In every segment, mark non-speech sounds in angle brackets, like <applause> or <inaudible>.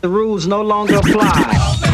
The rules no longer apply.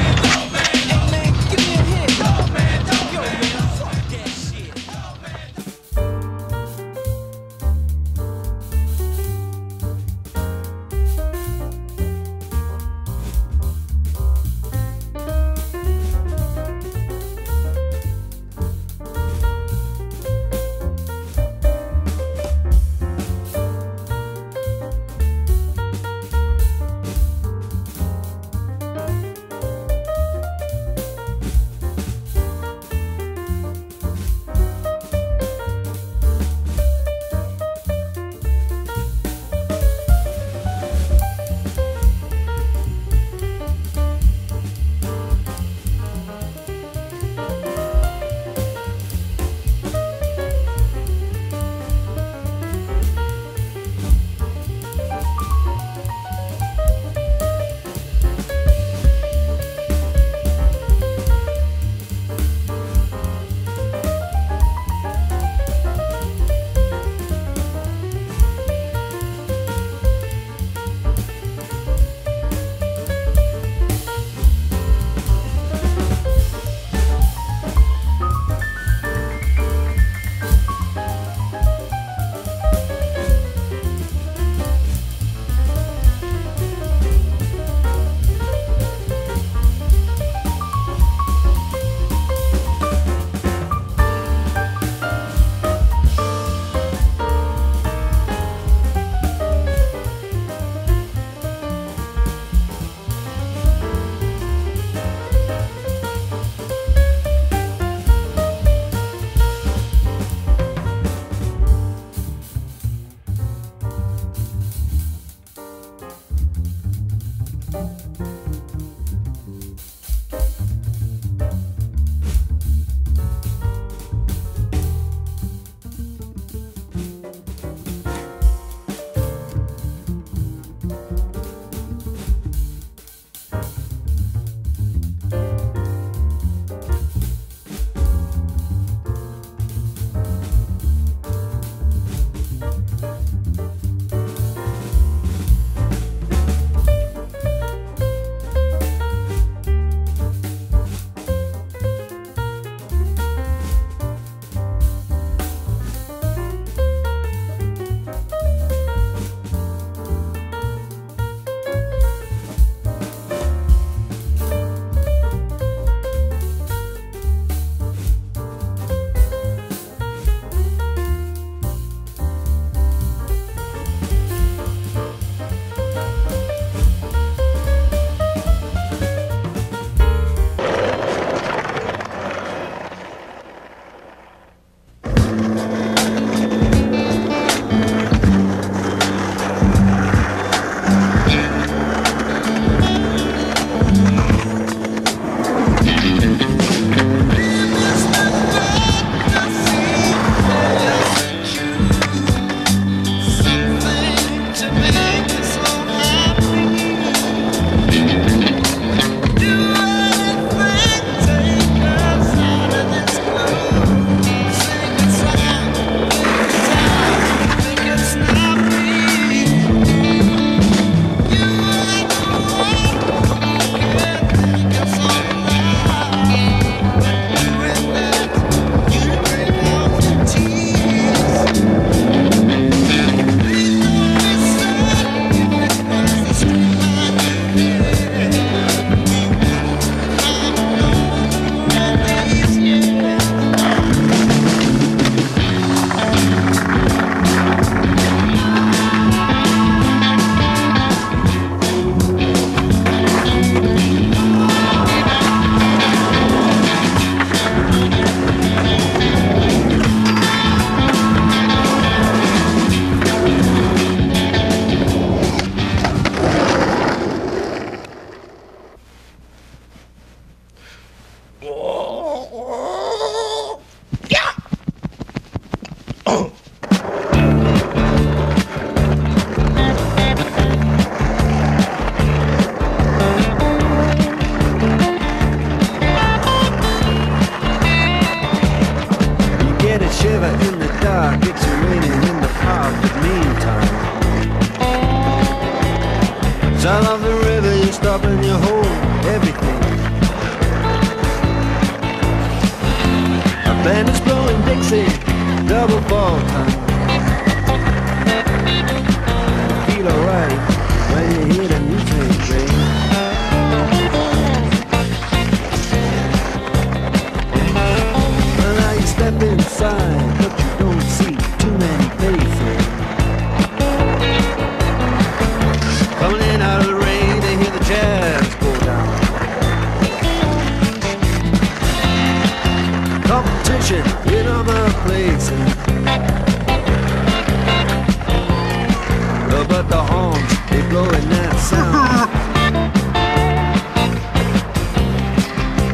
Blowing that sound.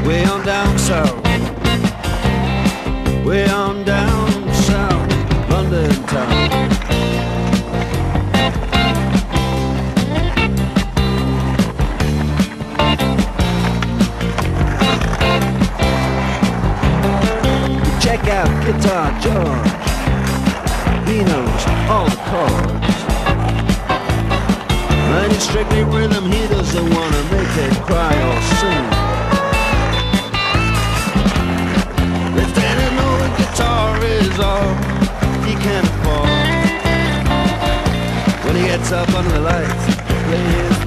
Way on down south. Way on When rhythm, he doesn't wanna make it cry or sing. If on the guitar is all he can afford. When he gets up under the lights, play his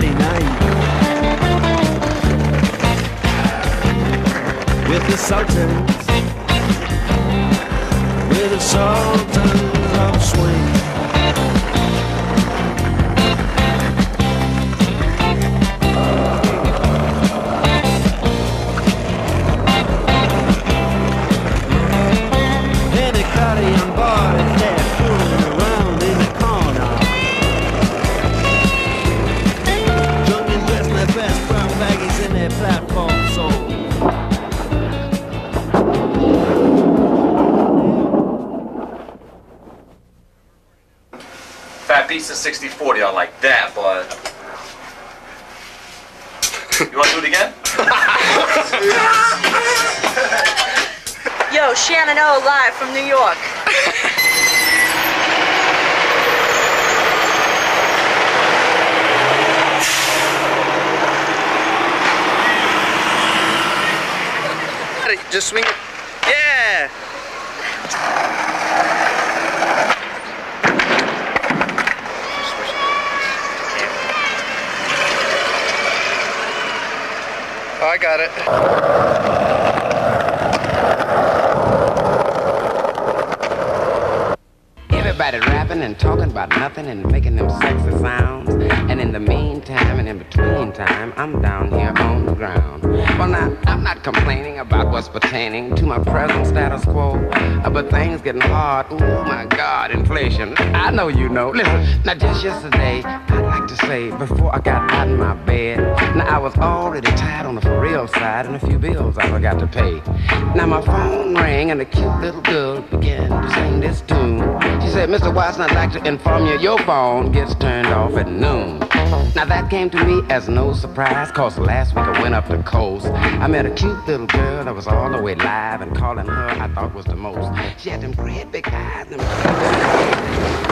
Friday night. With the Sultans with the sultans of swing. From New York. <laughs> Just swing it. Yeah. Oh, I got it. Everybody rapping and talking about nothing and making them sexy sounds. And in the meantime and in between time, I'm down here on the ground. Well, now, I'm not complaining about what's pertaining to my present status quo. uh, But things getting hard. Oh my God, inflation. I know you know. Listen, now just yesterday, like to say, before I got out of my bed, now I was already tired on the for real side and a few bills I forgot to pay. Now my phone rang and a cute little girl began to sing this tune. She said, Mr. Watson, I'd like to inform you your phone gets turned off at noon. Now that came to me as no surprise, cause last week I went up the coast. I met a cute little girl that was all the way live and calling her I thought was the most. She had them great big eyes, them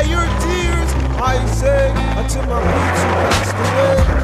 Dry your tears, I say, until my you passed away.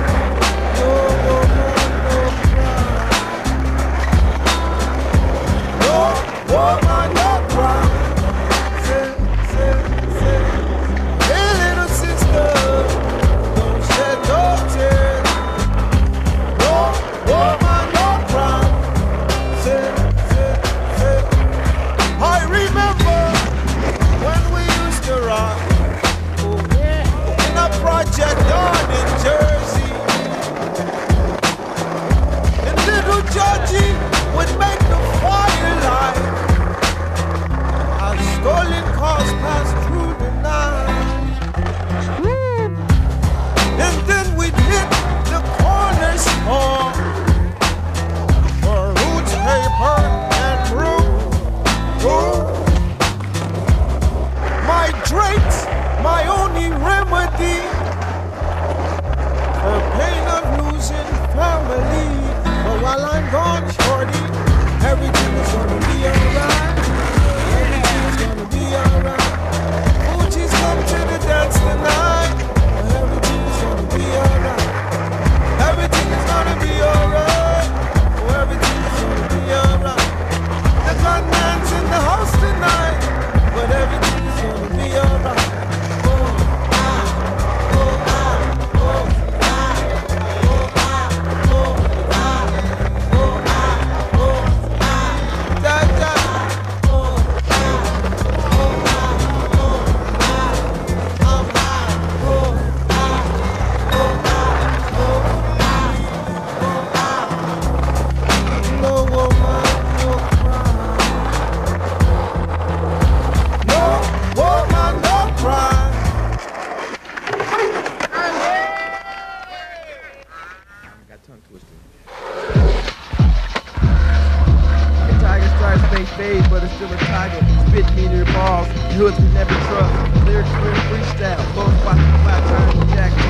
Starts fade, but it's still a tiger. Spit meter balls, hoods we never trust. Lyrics for freestyle, both spots five times with Jack G.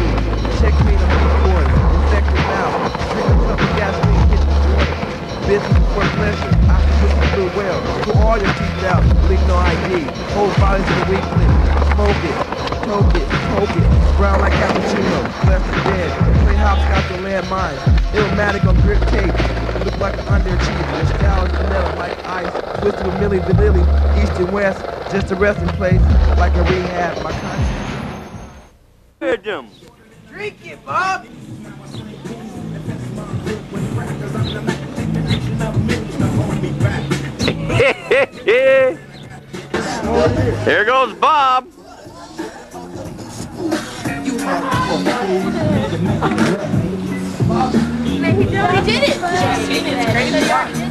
Checkmate on these boards, infected now. Drink a cup of gasoline, hit the water. Business before pleasure, I can you through well. Pull all your teeth out, leave no ID. Hold violence in the weak clip. Smoke it, poke it, poke it. Brown like cappuccino, left for dead. Play hopscotch on landmines. Illmatic on grip tape. Look like an underachiever. Your style is vanilla like ice. Twisted with Millie Vanilli, east and west. Just a resting place, like a rehab. My conscience. Heard them. Drink it, Bob! <laughs> Here goes Bob. <laughs> He did it.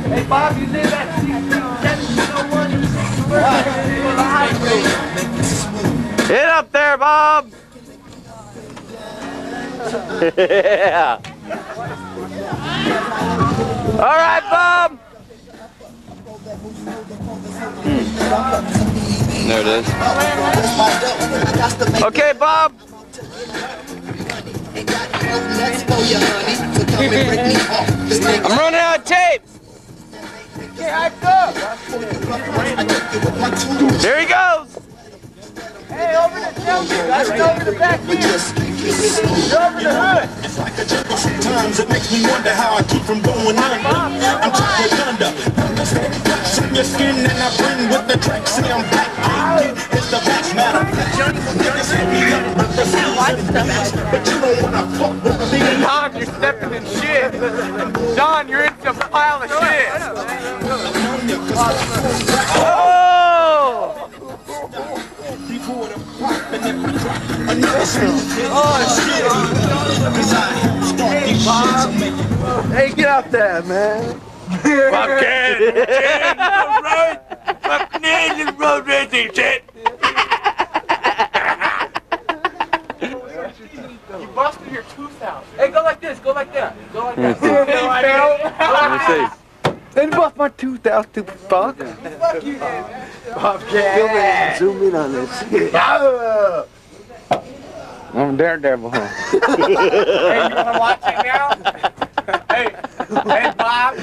Hey, Bob, you did that. Get up there, Bob. yeah. All right, Bob. There it is. Okay, Bob. I'm running out of tape. There he goes. Hey, over the shelter. Let's go over the back here. over the hood. Sometimes it makes me wonder how I keep from going under. I'm Chico Thunder. Your skin and I bring with the track. See, I'm back. It's the back matter. Niggas hit me up, but the But you don't wanna fuck with me. Don, you're stepping in shit. Don, you're in some pile of shit. Oh! Oh shit! Cause I about that, man. Fuck yeah! Yeah, road! Fucking yeah, this road racing shit! You busted your tooth out. Hey, go like this, go like that. Go like that. Let me see. They bust my tooth out, stupid fuck. Fuck you, man. Bobcat. Zoom in on this. I'm Daredevil, huh? Hey, you wanna watch it now? Hey, hey, Bob.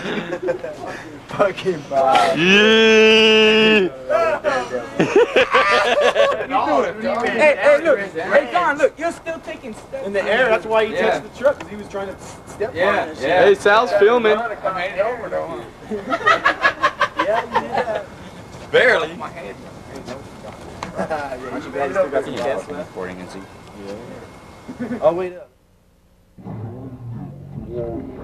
Fucking Bob. Hey, hey, look. Hey, Don, look. You're still taking steps. In the air, that's why he Yeah. touched the truck, because he was trying to step Yeah, on it. yeah. Hey, Sal's filming. I made it over, though. Yeah, you did that. Barely. My head. yeah, you glad you still got some gas left? Recording and see. Oh, wait up. Yeah.